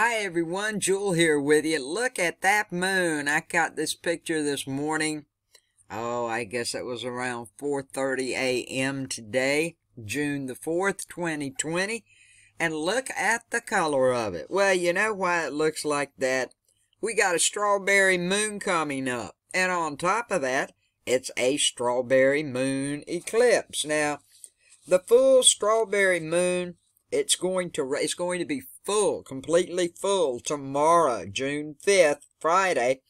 Hi everyone, Jewel here with you. Look at that moon. I got this picture this morning. Oh, I guess it was around 4.30 a.m. today, June the 4th, 2020. And look at the color of it. Well, you know why it looks like that? We got a strawberry moon coming up. And on top of that, it's a strawberry moon eclipse. Now, the full strawberry moon, it's going to it's going to be full, completely full tomorrow, June 5th, Friday.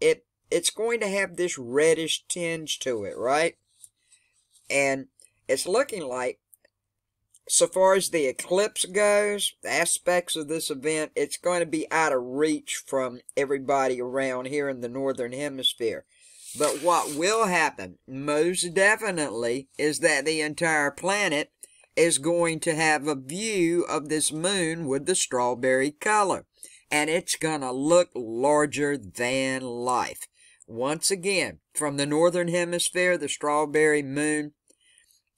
It it's going to have this reddish tinge to it, right? And it's looking like so far as the eclipse goes, aspects of this event, it's going to be out of reach from everybody around here in the northern hemisphere. But what will happen, most definitely, is that the entire planet is going to have a view of this moon with the strawberry color. And it's going to look larger than life. Once again, from the northern hemisphere, the strawberry moon,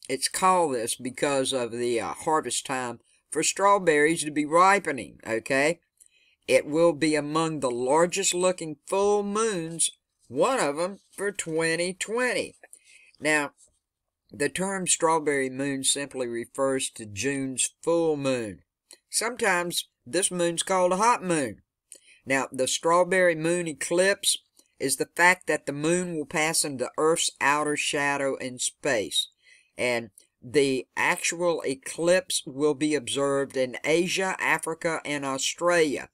it's called this because of the uh, harvest time for strawberries to be ripening, okay? It will be among the largest looking full moons, one of them for 2020. Now, the term strawberry moon simply refers to June's full moon. Sometimes this moon's called a hot moon. Now, the strawberry moon eclipse is the fact that the moon will pass into the Earth's outer shadow in space. And the actual eclipse will be observed in Asia, Africa, and Australia.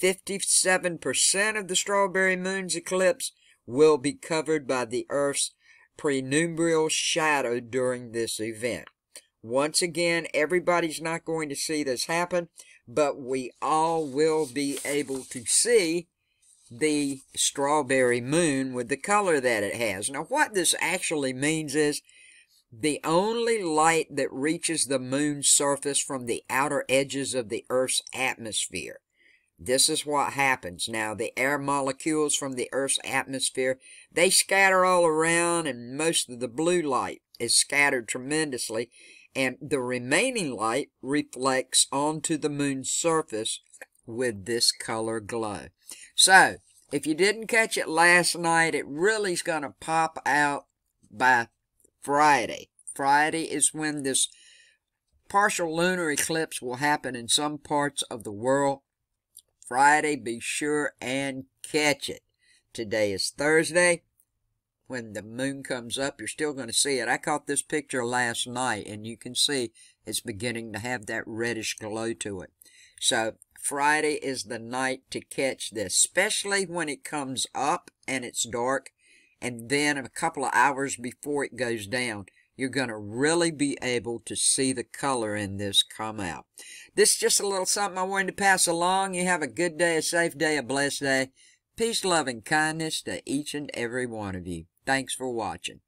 57% of the strawberry moon's eclipse will be covered by the Earth's penumbral shadow during this event. Once again, everybody's not going to see this happen, but we all will be able to see the strawberry moon with the color that it has. Now, what this actually means is the only light that reaches the moon's surface from the outer edges of the Earth's atmosphere this is what happens. Now, the air molecules from the Earth's atmosphere, they scatter all around and most of the blue light is scattered tremendously and the remaining light reflects onto the moon's surface with this color glow. So, if you didn't catch it last night, it really is going to pop out by Friday. Friday is when this partial lunar eclipse will happen in some parts of the world. Friday, be sure and catch it. Today is Thursday. When the moon comes up, you're still going to see it. I caught this picture last night, and you can see it's beginning to have that reddish glow to it. So, Friday is the night to catch this, especially when it comes up and it's dark, and then a couple of hours before it goes down you're going to really be able to see the color in this come out. This is just a little something I wanted to pass along. You have a good day, a safe day, a blessed day. Peace, love, and kindness to each and every one of you. Thanks for watching.